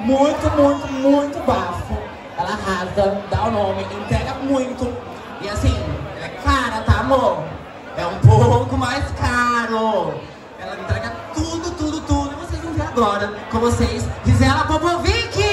muito, muito, muito bafo. Ela arrasa, dá o nome, entrega muito. E assim, ela é cara, tá amor? É um pouco mais caro. Ela entrega tudo, tudo, tudo. E vocês vão ver agora com vocês, Gisela Popovic!